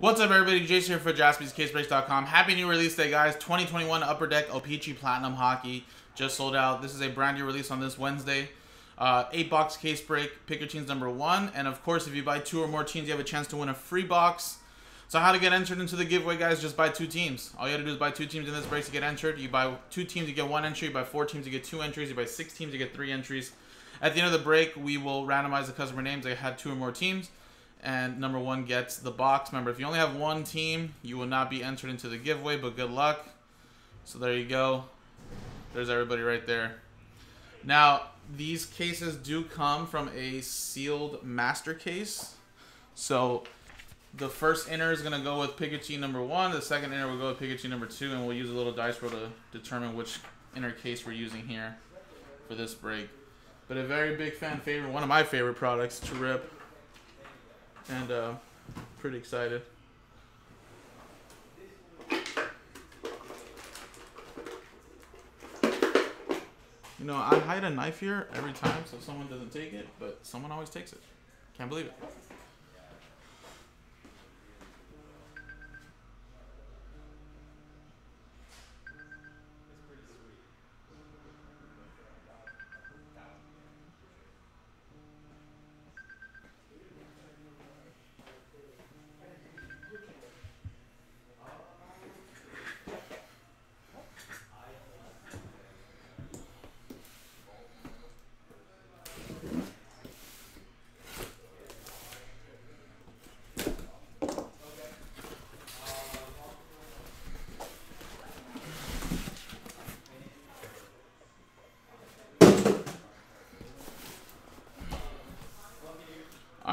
What's up, everybody? Jason here for JaspysCaseBreaks.com. Happy new release day, guys. 2021 Upper Deck O-Pee-Chee Platinum Hockey just sold out. This is a brand new release on this Wednesday. Uh, eight box case break. Pick your teams number one. And of course, if you buy two or more teams, you have a chance to win a free box. So how to get entered into the giveaway, guys? Just buy two teams. All you have to do is buy two teams in this break to get entered. You buy two teams, you get one entry. You buy four teams, you get two entries. You buy six teams, you get three entries. At the end of the break, we will randomize the customer names. They had two or more teams and number one gets the box. Remember, if you only have one team, you will not be entered into the giveaway, but good luck. So there you go. There's everybody right there. Now, these cases do come from a sealed master case. So the first inner is going to go with Pikachu number one. The second inner will go with Pikachu number two, and we'll use a little dice roll to determine which inner case we're using here for this break. But a very big fan favorite, one of my favorite products to rip and uh, pretty excited. You know, I hide a knife here every time so someone doesn't take it, but someone always takes it. Can't believe it.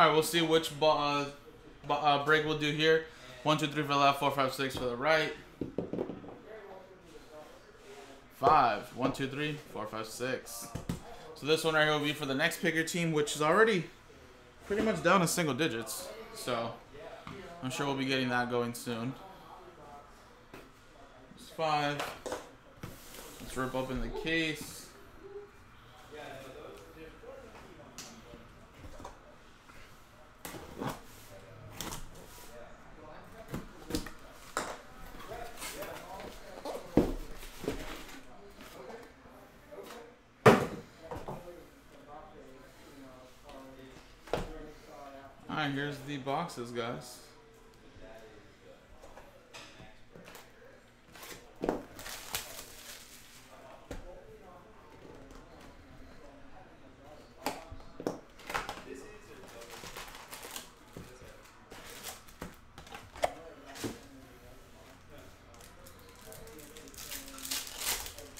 All right, we'll see which uh, uh, break we'll do here. One, two, three for the left, four, five, six for the right. Five. One, two, three, four, five, six. So this one right here will be for the next picker team, which is already pretty much down to single digits. So I'm sure we'll be getting that going soon. It's five. Let's rip open the case. Boxes, guys.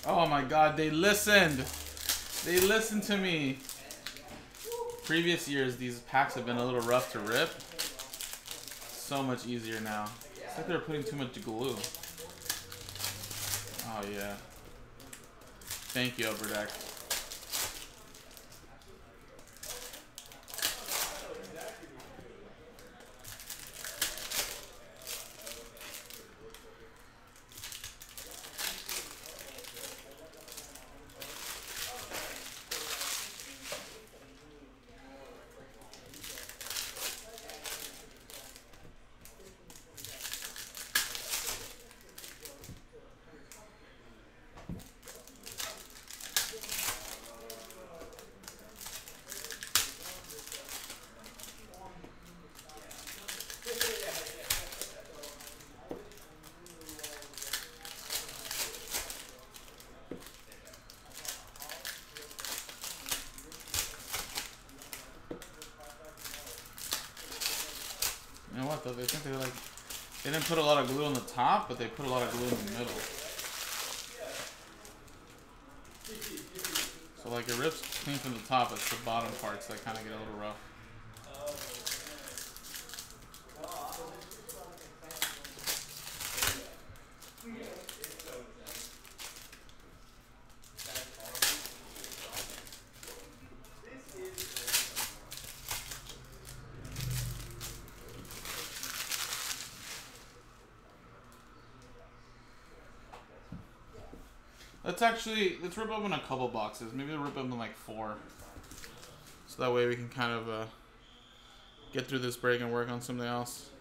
Oh my god, they listened! They listened to me! previous years, these packs have been a little rough to rip. So much easier now. It's like they're putting too much glue. Oh, yeah. Thank you, Upper Deck. Know what though? They think they're like they didn't put a lot of glue on the top, but they put a lot of glue in the middle. So like it rips clean from the top, it's the bottom parts that kind of get a little rough. Let's actually let's rip open a couple boxes. Maybe we'll rip open like four. So that way we can kind of uh, get through this break and work on something else.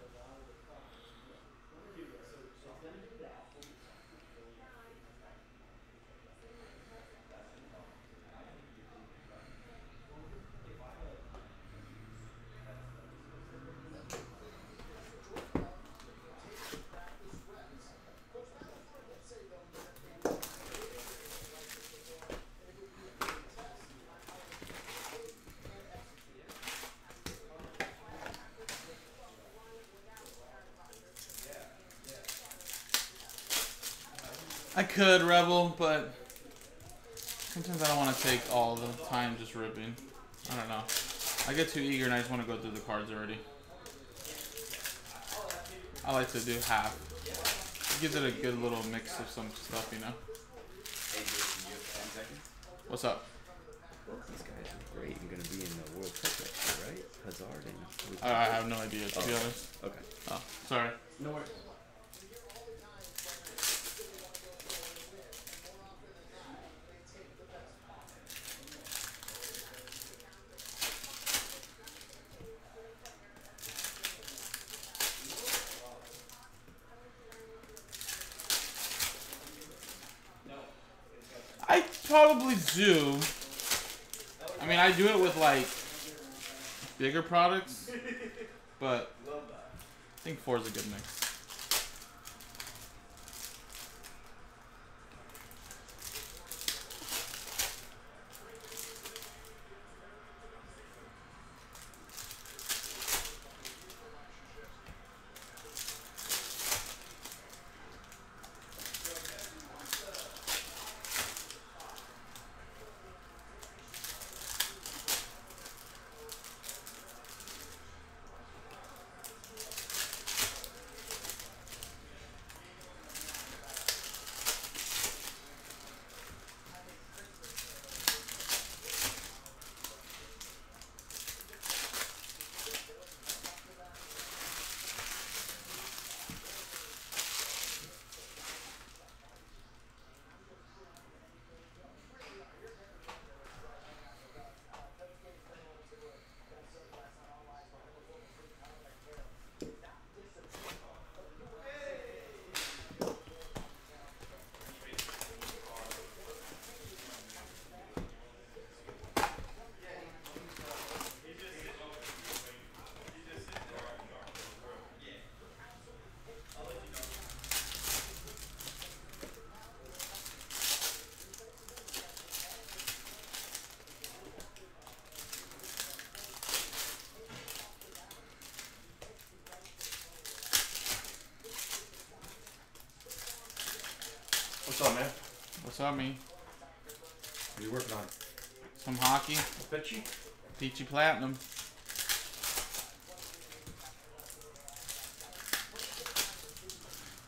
Could Rebel, but sometimes I don't want to take all the time just ripping. I don't know. I get too eager and I just want to go through the cards already. I like to do half. It gives it a good little mix of some stuff, you know? Hey, Jason, you have 10 seconds? What's up? Both these guys are great and going to be in the World Cup next year, right? Hazard and... I, I have no idea, to be Oh. honest. Okay. Oh, sorry. No worries. I probably do. I mean, I do it with like bigger products, but I think four is a good mix. What's up, man? What's up, me? What are you working on? Some hockey, Pitchy? peachy platinum.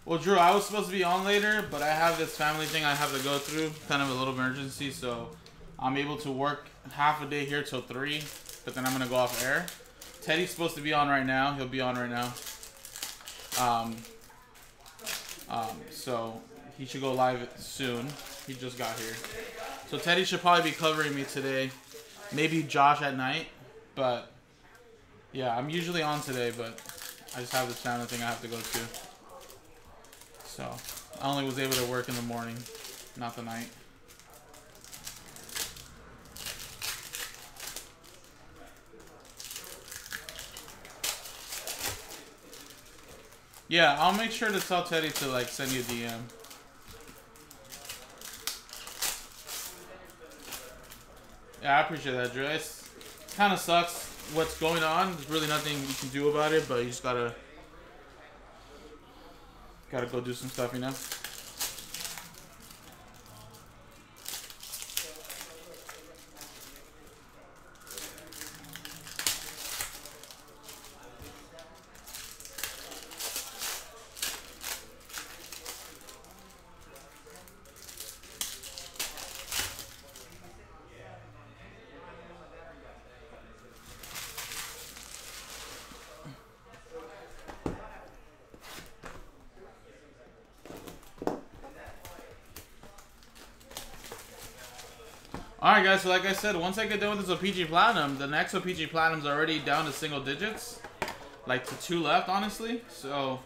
Well, Drew, I was supposed to be on later, but I have this family thing I have to go through, kind of a little emergency, so I'm able to work half a day here till three, but then I'm gonna go off air. Teddy's supposed to be on right now. He'll be on right now. Um, um, so he should go live soon. He just got here. So Teddy should probably be covering me today. Maybe Josh at night, but yeah, I'm usually on today, but I just have this family thing I have to go to. So I only was able to work in the morning, not the night. Yeah, I'll make sure to tell Teddy to like send you a DM. Yeah, I appreciate that, Drew. It's kind of sucks what's going on. There's really nothing you can do about it, but you just gotta gotta go do some stuff, you know. Guys, so like I said, once I get done with this OPC Platinum, the next OPC Platinum's already down to single digits. Like to two left, honestly. So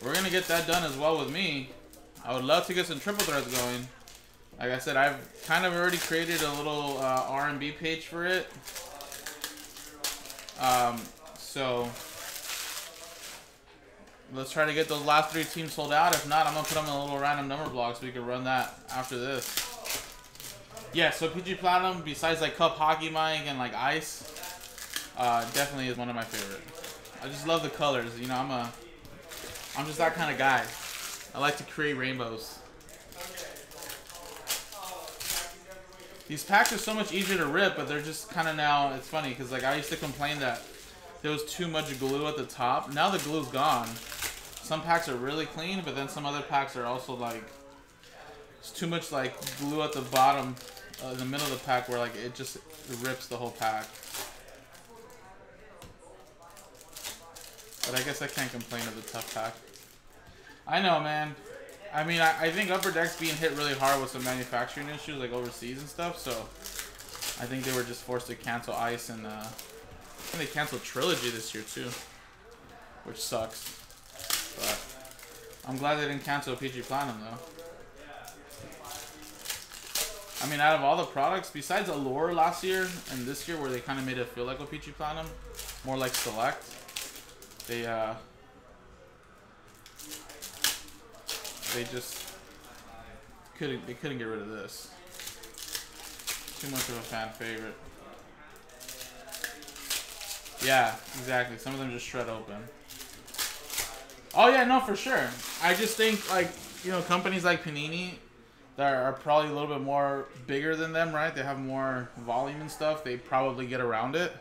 we're gonna get that done as well with me. I would love to get some triple threads going. Like I said, I've kind of already created a little uh, RMB page for it. Um, so let's try to get those last three teams sold out. If not, I'm gonna put them in a little random number block so we can run that after this. Yeah, so PG Platinum, besides like Cup Hockey Mike and like Ice, uh, definitely is one of my favorite. I just love the colors. You know, I'm a, I'm just that kind of guy. I like to create rainbows. These packs are so much easier to rip, but they're just kind of now, it's funny, because like I used to complain that there was too much glue at the top. Now the glue's gone. Some packs are really clean, but then some other packs are also like, it's too much like glue at the bottom uh, in the middle of the pack, where like it just rips the whole pack. But I guess I can't complain of the tough pack. I know, man. I mean, I, I think Upper Deck's being hit really hard with some manufacturing issues, like overseas and stuff, so I think they were just forced to cancel Ice and, uh, they canceled Trilogy this year, too, which sucks. But I'm glad they didn't cancel PG Platinum, though. I mean, out of all the products, besides Allure last year and this year, where they kind of made it feel like OPC Platinum, more like Select, they, uh, they just couldn't they couldn't get rid of this. Too much of a fan favorite. Yeah, exactly. Some of them just shred open. Oh yeah, no, for sure. I just think like you know companies like Panini that are probably a little bit more bigger than them, right? They have more volume and stuff. They probably get around it.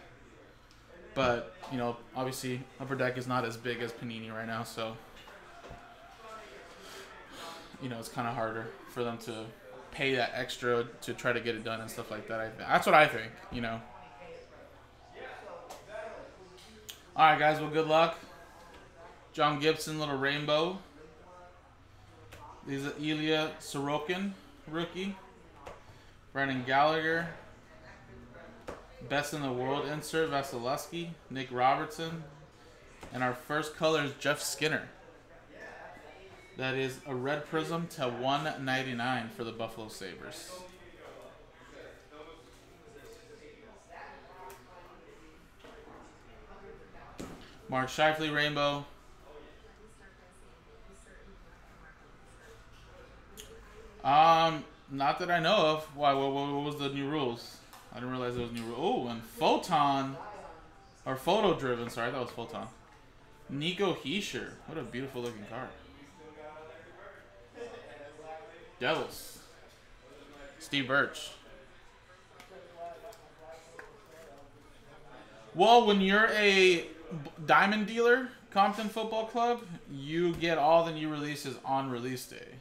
But you know, obviously, Upper Deck is not as big as Panini right now, so you know, it's kind of harder for them to pay that extra to try to get it done and stuff like that. I th- that's what I think, you know. All right, guys. Well, good luck. John Gibson, little rainbow. These are Ilya Sorokin, rookie. Brendan Gallagher. Best in the world insert, Vasilevskiy, Nick Robertson. And our first color is Jeff Skinner. That is a red prism to 199 for the Buffalo Sabres. Mark Scheifele Rainbow. Um, not that I know of. Why? What, what, what was the new rules? I didn't realize there was new rules. Oh, and Photon, or Photo Driven. Sorry, that was Photon. Nico Hischier. What a beautiful looking card. Devils. Steve Birch. Well, when you're a diamond dealer, Compton Football Club, you get all the new releases on release day.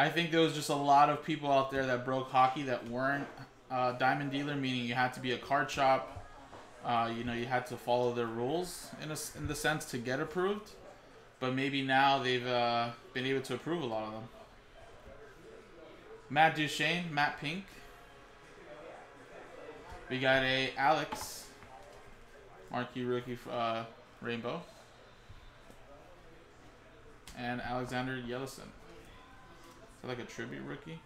I think there was just a lot of people out there that broke hockey that weren't uh, diamond dealer, meaning you had to be a card shop. Uh, you know, you had to follow their rules in a, in the sense to get approved. But maybe now they've uh, been able to approve a lot of them. Matt Duchene, Matt Pink. We got a Alex, marquee rookie uh, Rainbow, and Alexander Yellison. That like a tribute rookie?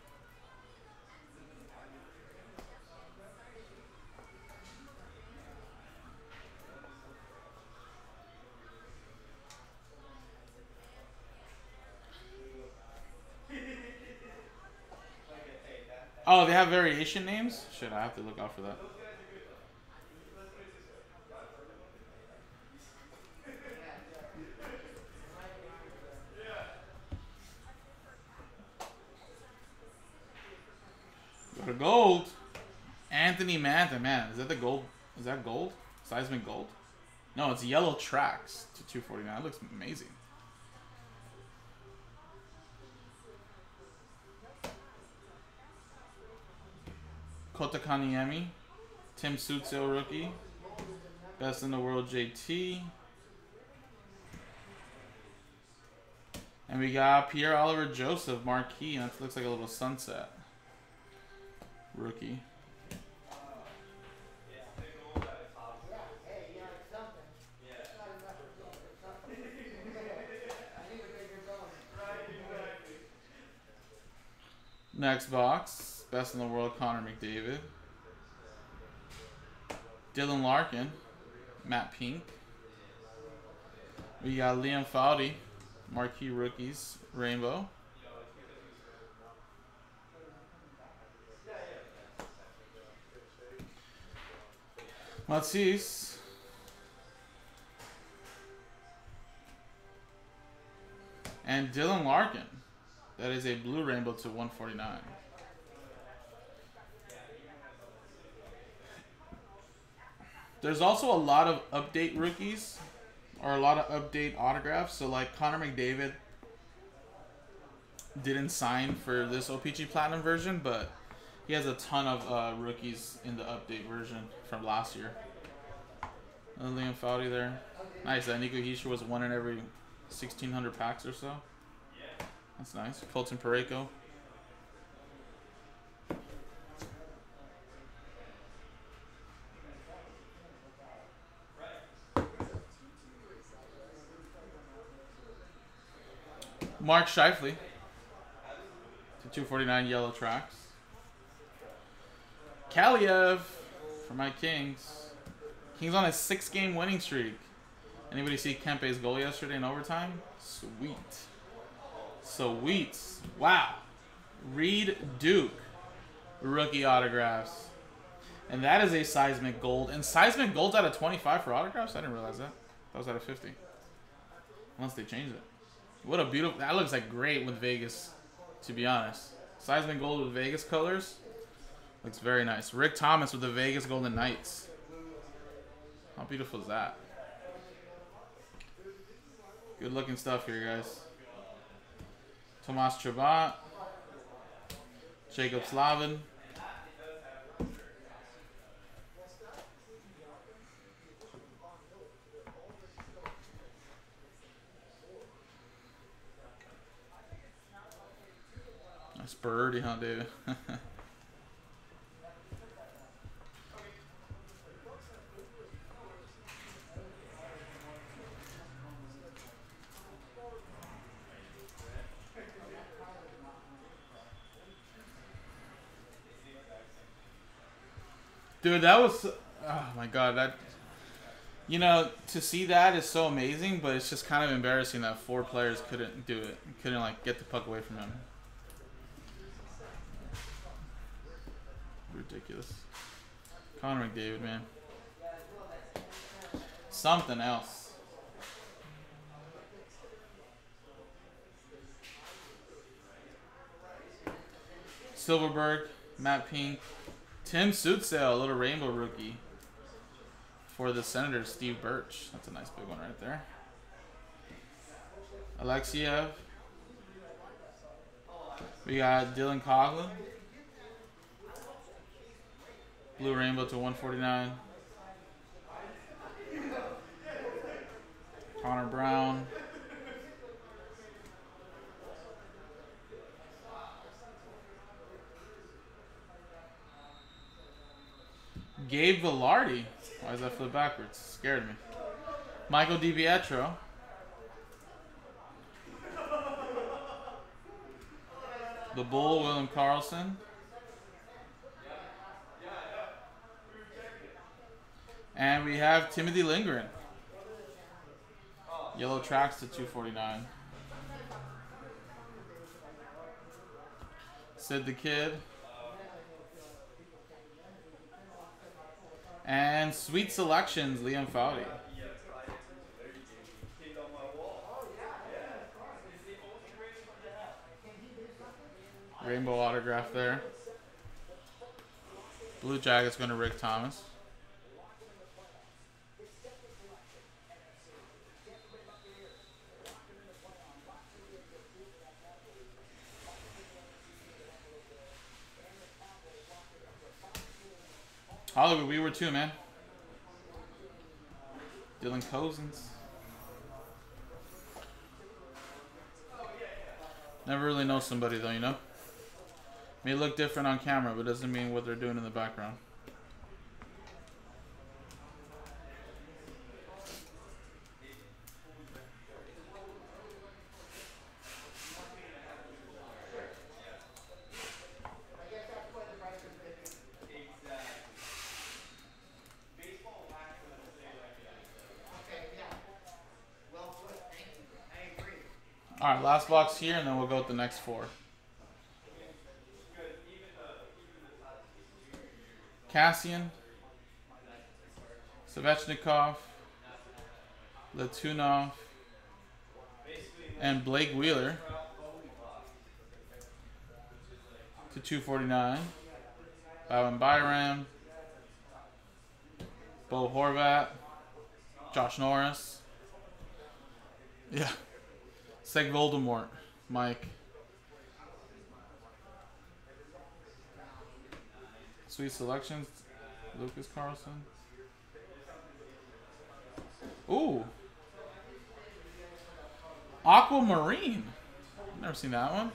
Oh, they have variation names? Shit, I have to look out for that. Got a gold. Anthony Mantha, man. Is that the gold? Is that gold? Seismic gold? No, it's yellow tracks to 249. That looks amazing. Kotkaniemi, Tim Stützle rookie, best in the world JT, and we got Pierre-Olivier Joseph marquee. That looks like a little sunset rookie. Next box, best in the world, Connor McDavid. Dylan Larkin, Matt Pink. We got Liam Foudy, marquee rookies, Rainbow. Let's. And Dylan Larkin. That is a blue rainbow to 149. There's also a lot of update rookies or a lot of update autographs. So like Connor McDavid didn't sign for this OPC Platinum version, but he has a ton of uh, rookies in the update version from last year. Another Liam Foudy there. Nice. That Nico Hischier was one in every 1,600 packs or so. That's nice. Colton Parayko. Mark Scheifele to 249 yellow tracks. Kaliyev for my Kings. Kings on a six game winning streak. Anybody see Kempe's goal yesterday in overtime? Sweet. Sweet. Wow. Reid Duke. Rookie autographs. And that is a seismic gold. And seismic gold's out of 25 for autographs? I didn't realize that. That was out of 50. Unless they change it. What a beautiful. That looks like great with Vegas, to be honest. Seismic gold with Vegas colors. Looks very nice. Rick Thomas with the Vegas Golden Knights. How beautiful is that? Good looking stuff here, guys. Thomas Chabot. Jaccob Slavin. Nice birdie, huh, David? Dude, that was oh my god, that you know, to see that is so amazing, but it's just kind of embarrassing that four players couldn't do it. Couldn't like get the puck away from him. Ridiculous. Connor McDavid, man. Something else. Silverberg, Matt Pink, Tim Stützle, a little rainbow rookie. For the Senators, Steve Birch. That's a nice big one right there. Alexeyev. We got Dylan Coghlan. Blue Rainbow to 149. Connor Brown. Gabe Vilardi. Why is that flip backwards? Scared me. Michael DiPietro. The Bull, William Karlsson. And we have Timothy Liljegren. Yellow tracks to 249. Sid the Kid. And Sweet Selections, Liam Foudy. Rainbow autograph there. Blue Jacket's going to Rick Thomas. Hollywood, we were too, man. Dylan Cozens. Never really know somebody though, you know? May look different on camera, but doesn't mean what they're doing in the background. All right, box here, and then we'll go with the next four. Cassian, Svechnikov, Latunov, and Blake Wheeler to 249. Bowen Byram, Bo Horvat. Josh Norris. Yeah. Seg Voldemort. Mike. Sweet selections. Lucas Carlsson. Ooh. Aquamarine. Never seen that one.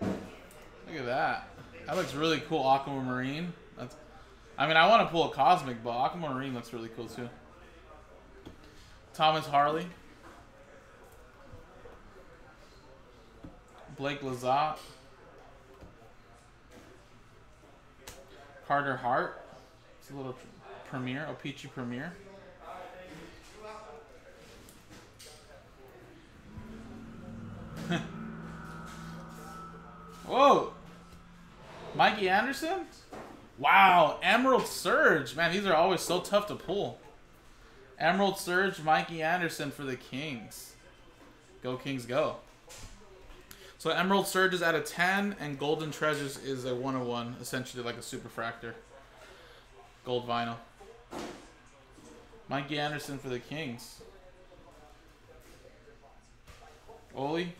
Look at that. That looks really cool, Aquamarine. That's I mean I want to pull a cosmic, but Aquamarine looks really cool too. Thomas Harley. Blake Lizotte. Carter Hart. It's a little premiere, O-Pee-Chee premiere. Whoa! Mikey Anderson? Wow, Emerald Surge. Man, these are always so tough to pull. Emerald Surge, Mikey Anderson for the Kings. Go Kings, go. So Emerald Surge is at a 10, and Golden Treasures is a 101, essentially like a superfractor. Gold vinyl. Mikey Anderson for the Kings. Oli.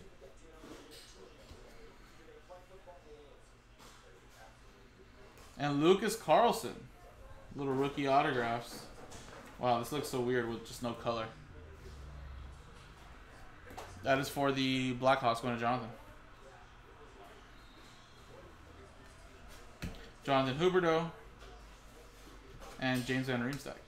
And Lucas Carlsson. Little rookie autographs. Wow, this looks so weird with just no color. That is for the Blackhawks going to Jonathan. Jonathan Huberdeau. And James Van Riemsdyk.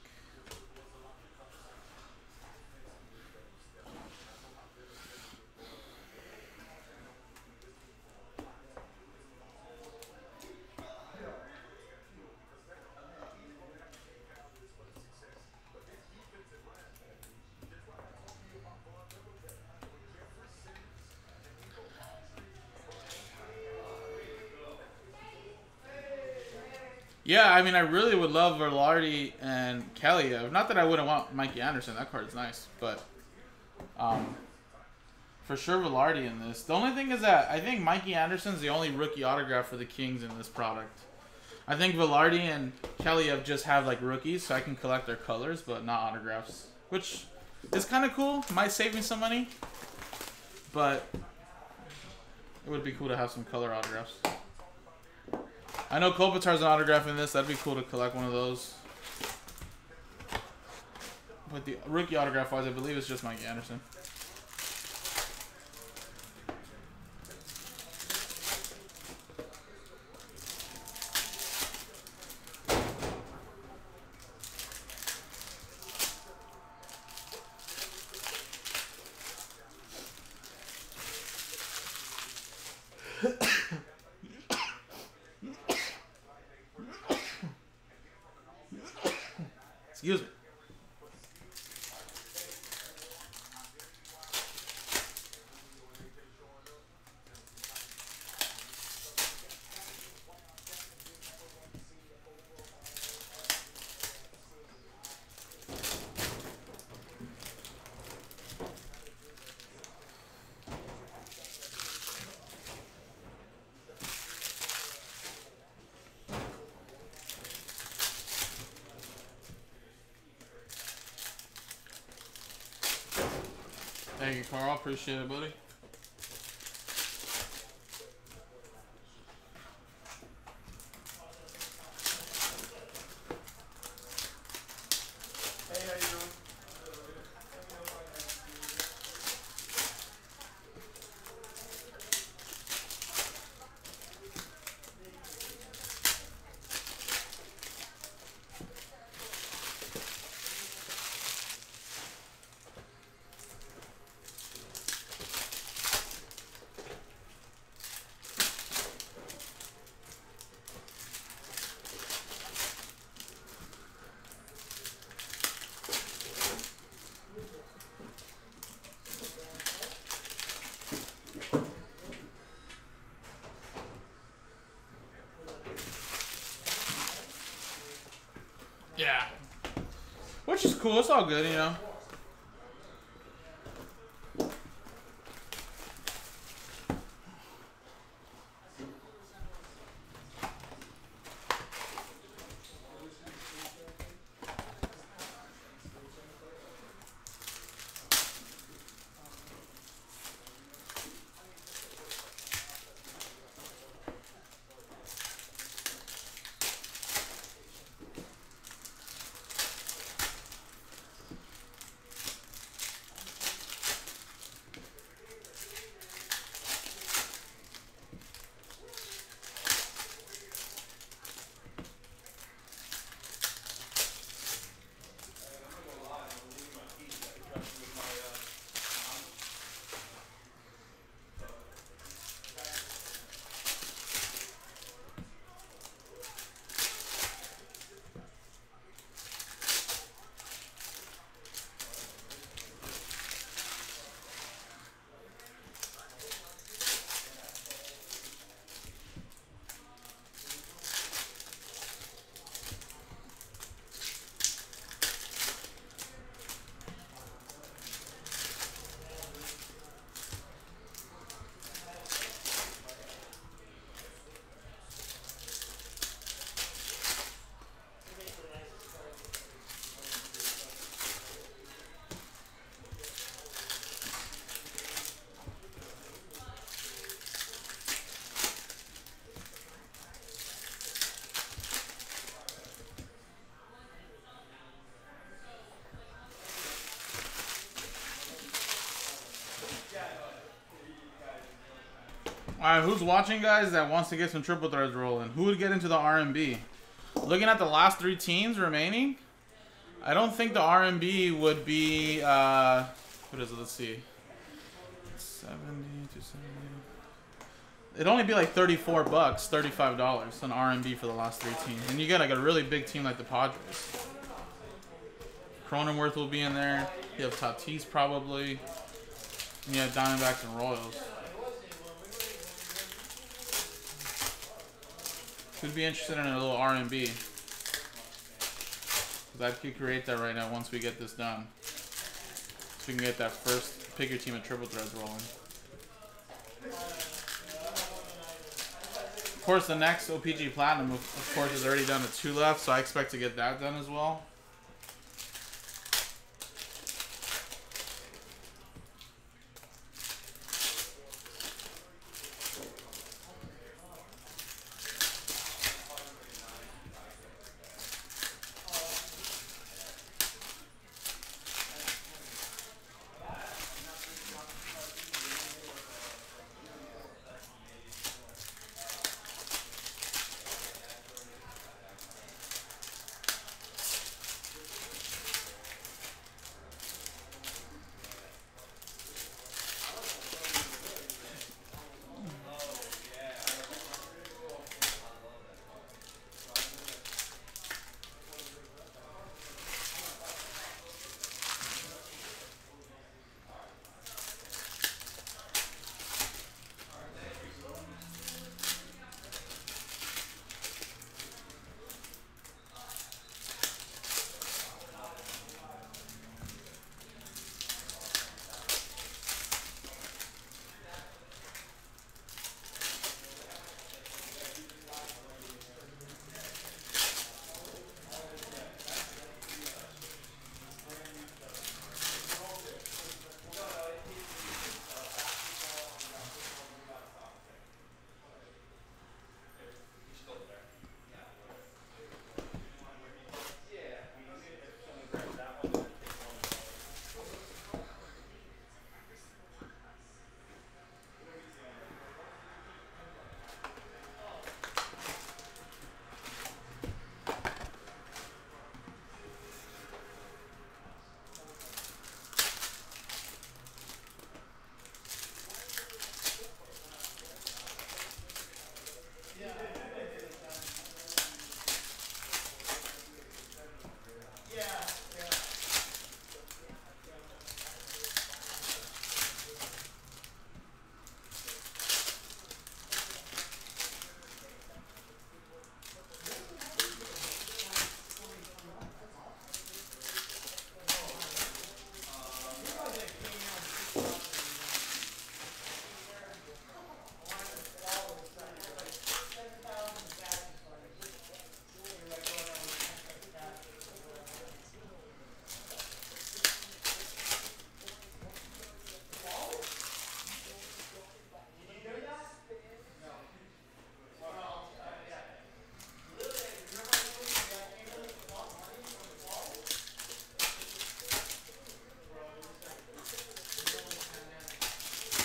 Yeah, I mean, I really would love Vilardi and Kaliyev. Not that I wouldn't want Mikey Anderson. That card is nice, but um, for sure Vilardi in this. The only thing is that I think Mikey Anderson's the only rookie autograph for the Kings in this product. I think Vilardi and Kaliyev just have like rookies, so I can collect their colors, but not autographs, which is kind of cool. Might save me some money, but it would be cool to have some color autographs. I know Kopitar's an autograph in this. That'd be cool to collect one of those. But the rookie autograph wise, I believe it's just Mike Anderson. Excuse me. Thank you, Carl. Appreciate it, buddy. Cool. It's all good, you know. All right, who's watching, guys, that wants to get some triple threads rolling? Who would get into the RMB? Looking at the last three teams remaining, I don't think the RMB would be. Uh, what is it? Let's see. 70 to 70. It'd only be like 34 bucks, $35 on RMB for the last three teams. And you get like a really big team like the Padres. Cronenworth will be in there. You have Tatis probably. And you have Diamondbacks and Royals. Could be interested in a little RMB. Because I could create that right now once we get this done. So we can get that first pick your team at triple threads rolling. Of course, the next OPC Platinum, of of course, is already done at two left, so I expect to get that done as well.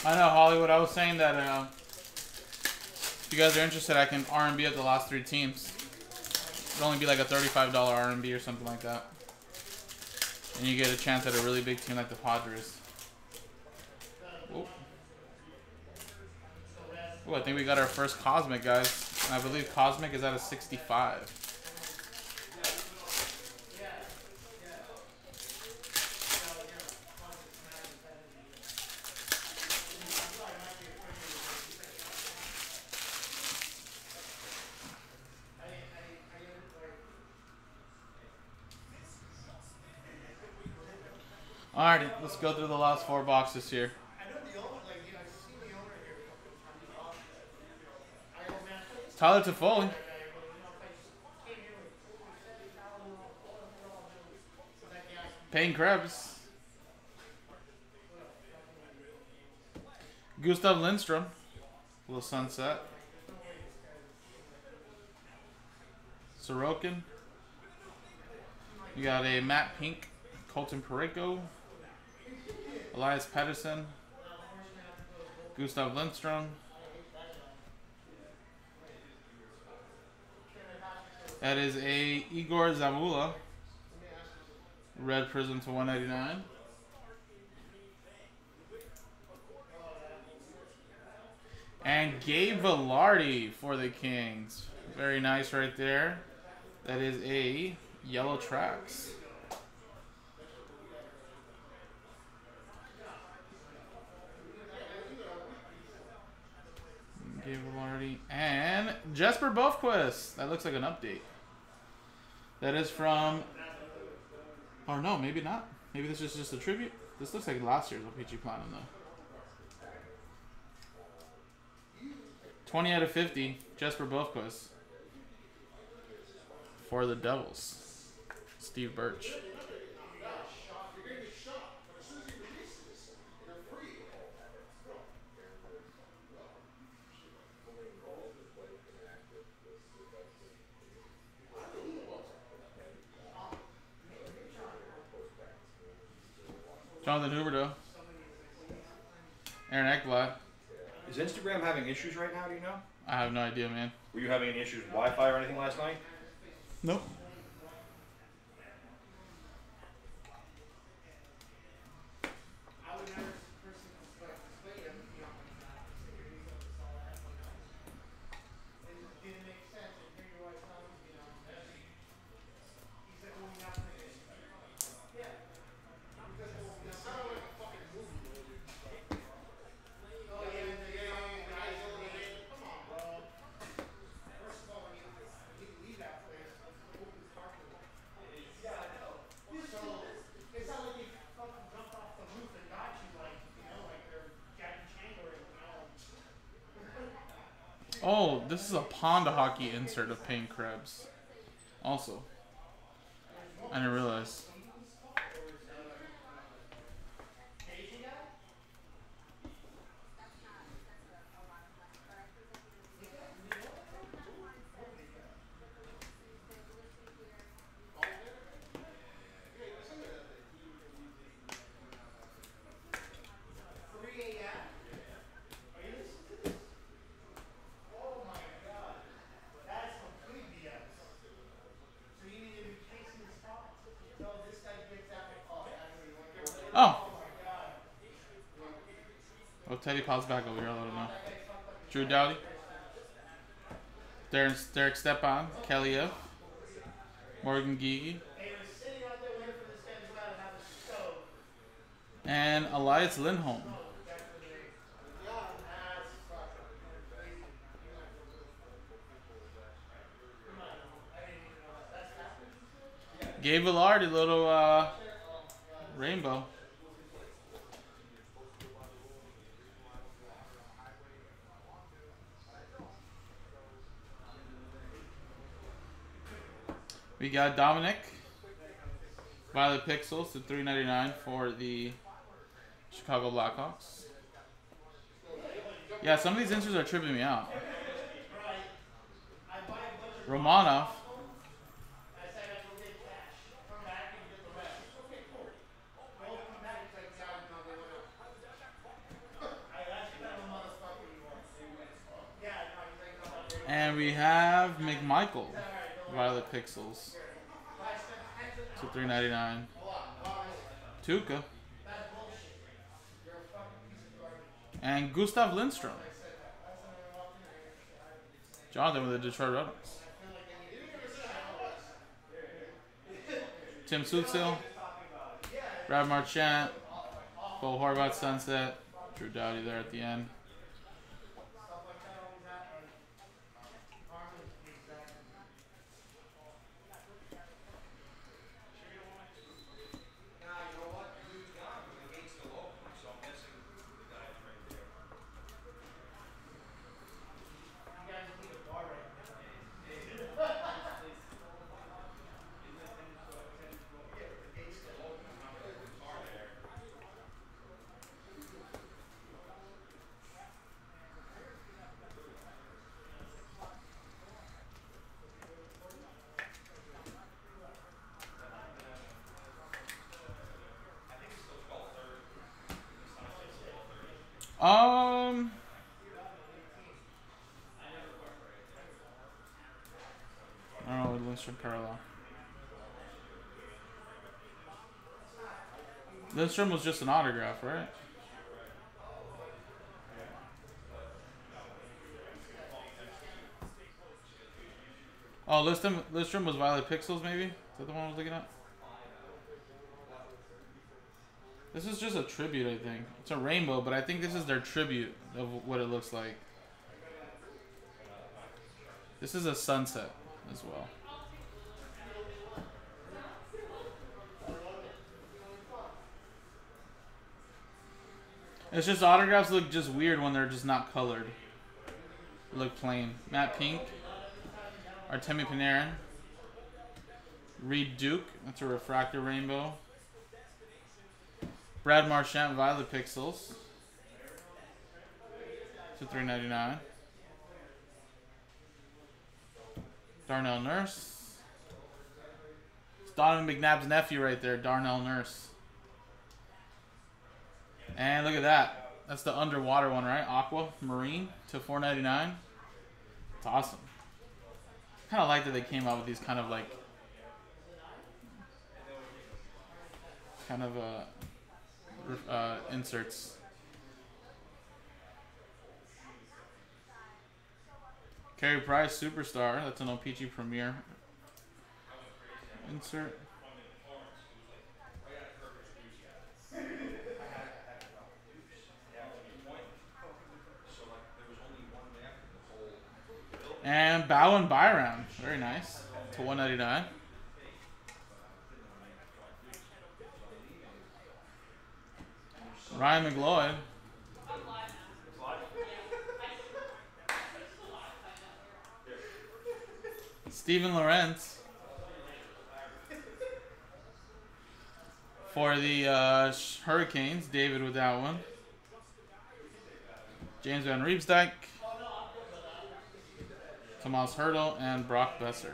I know Hollywood. I was saying that uh, if you guys are interested, I can RMB at the last three teams. It'd only be like a thirty-five dollar RMB or something like that, and you get a chance at a really big team like the Padres. Ooh. Ooh, I think we got our first Cosmic, guys. I believe Cosmic is at a sixty-five. Alrighty, let's go through the last four boxes here. Tyler Toffoli. Peyton Krebs. Gustav Lindstrom. Little sunset. Sorokin. You got a Matt Pink, Colton Parayko, Elias Pettersson, Gustav Lindstrom, That is a Egor Zamula. Red Prism to 199. And Gabe Vilardi for the Kings. Very nice right there. That is a Yellow Tracks. And Jesper Boqvist. That looks like an update. That is from. Or no, maybe not. Maybe this is just a tribute. This looks like last year's OPC Platinum though. 20 out of 50, Jesper Boqvist. For the Devils, Steve Birch. Jonathan Huberdeau. Aaron Ekblad. Is Instagram having issues right now? Do you know? I have no idea, man. Were you having any issues with Wi-Fi or anything last night? Nope. This is a pond hockey insert of Peyton Krebs. Also. I didn't realize. Oh. Pops back over here. I'll let know. Drew Doughty. Darren, Derek Stepan. Kelly F. Morgan Geekie. And Elias Lindholm. Gabe Vilardi, little uh, rainbow. We got Dominic. Violet Pixels to 399 for the Chicago Blackhawks. Yeah, some of these inserts are tripping me out. Romanov. And we have McMichael, Violet Pixels. To 399. Tuca. And Gustav Lindstrom. Jonathan with the Detroit Red Wings. Tim Stützle. Brad Marchand. Bo Horvat Sunset. Drew Doughty there at the end. Um. I don't know. Parallel. Lindstrom was just an autograph, right? Oh, Lindstrom, Lindstrom was Violet Pixels, maybe? Is that the one I was looking at? This is just a tribute, I think. It's a rainbow, but I think this is their tribute of what it looks like. This is a sunset as well. It's just autographs look just weird when they're just not colored. look plain. Matt Pink. Artemi Panarin. Reid Duke. That's a refractor rainbow. Brad Marchand Violet Pixels. To three ninety nine. Darnell Nurse. It's Donovan McNabb's nephew right there, Darnell Nurse. And look at that. That's the underwater one, right? Aqua Marine to 4.99. It's awesome. Kind of like that they came out with these kind of like kind of uh, uh inserts. Carey Price Superstar. That's an OPC Premier insert. And Bowen Byram. Very nice. To 199. Ryan McLeod. Steven Lorentz. For the uh, Hurricanes, David with that one. James Van Riemsdyk. Tomas Hertl and Brock Boeser.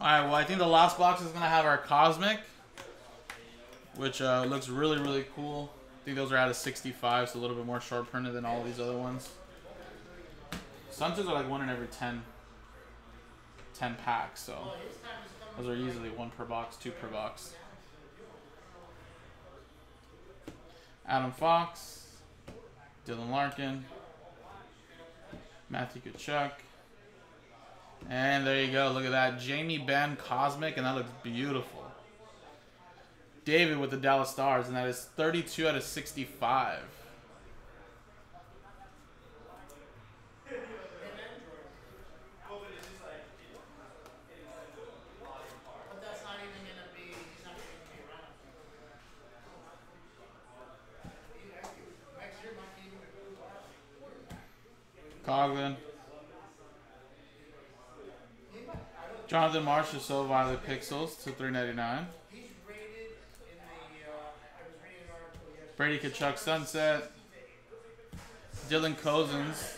Alright, well, I think the last box is going to have our Cosmic, which uh, looks really, really cool. I think those are out of 65, so a little bit more short printed than all these other ones. Sunters are like one in every 10, 10 packs, so those are easily one per box, two per box. Adam Fox, Dylan Larkin, Matthew Tkachuk, and there you go. Look at that. Jamie Benn Cosmic, and that looks beautiful. David with the Dallas Stars, and that is 32 out of 65. Coglin. Jonathan Marchessault violet pixels to 399. Brady Tkachuk Sunset. Dylan Cozens.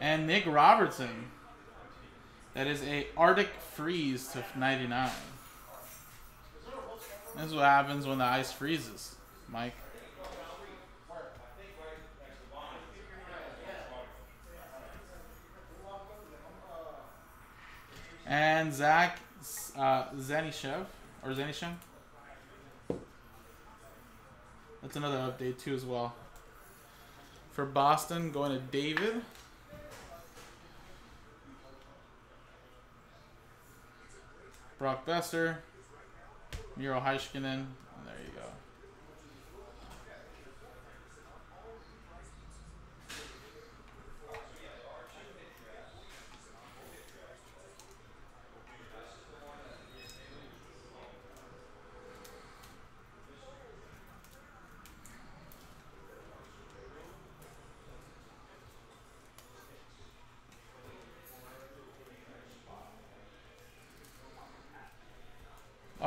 And Nick Robertson. That is a Arctic Freeze to 99. This is what happens when the ice freezes. Mike. And Zach uh, or Senyshyn. That's another update too as well. For Boston, going to David. Brock Boeser, Miro Heiskanen,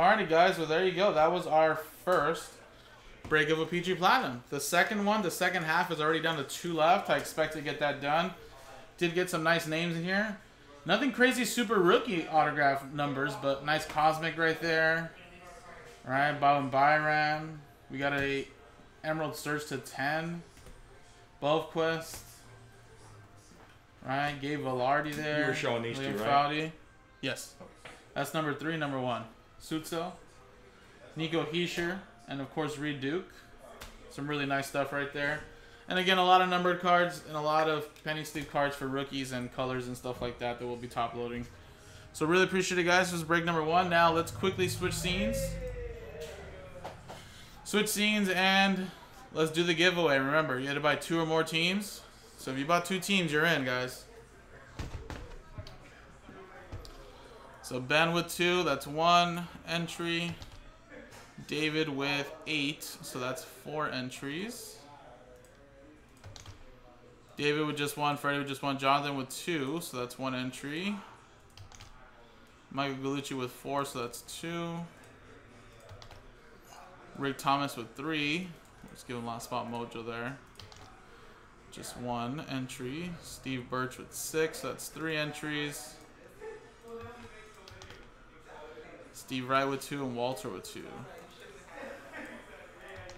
Alrighty, guys. Well, there you go. That was our first break of OPC Platinum. The second one, the second half is already down to two left. I expect to get that done. Did get some nice names in here. Nothing crazy super rookie autograph numbers, but nice cosmic right there. All right, Bowen Byram. We got a Emerald Surge to 10. Quest. Right, Gabe Vilardi there. You were showing these two, right? Foudy. Yes. That's number three, number one. Sutso. Nico Hischier. And of course, Reid Duke. Some really nice stuff right there. And again, a lot of numbered cards and a lot of penny sleeve cards for rookies and colors and stuff like that that will be top loading. So really appreciate it, guys. This is break number one. Now let's quickly switch scenes. Switch scenes and let's do the giveaway. Remember, you had to buy two or more teams. So if you bought two teams, you're in, guys. So Ben with two, that's one entry. David with eight, so that's four entries. David with just one, Freddie with just one, Jonathan with two, so that's one entry. Michael Galucci with four, so that's two. Rick Thomas with three. Let's give him last spot mojo there. Just one entry. Steve Birch with six, so that's three entries. Steve Wright with two and Walter with two.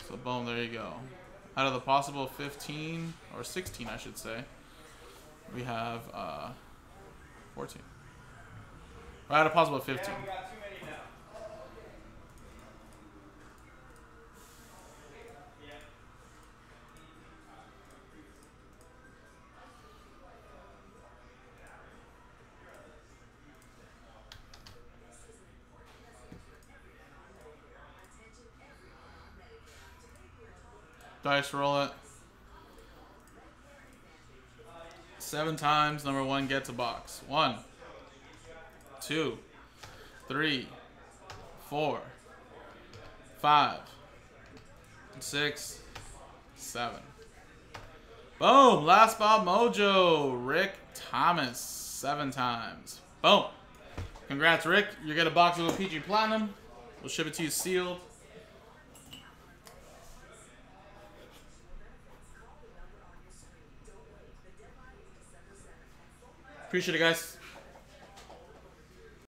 So boom, there you go. Out of the possible 15 or 16, I should say, we have uh, 14. Or out of possible 15. Dice roll it. Seven times, number one gets a box. One, two, three, four, five, six, seven. Boom! Last Bob Mojo, Rick Thomas, seven times. Boom! Congrats, Rick. You get a box of OPC Platinum. We'll ship it to you sealed. Appreciate it, guys.